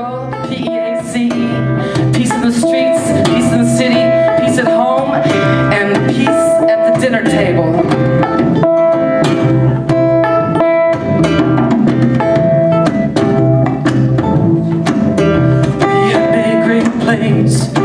world, P-E-A-C, peace in the streets, peace in the city, peace at home, and peace at the dinner table. place.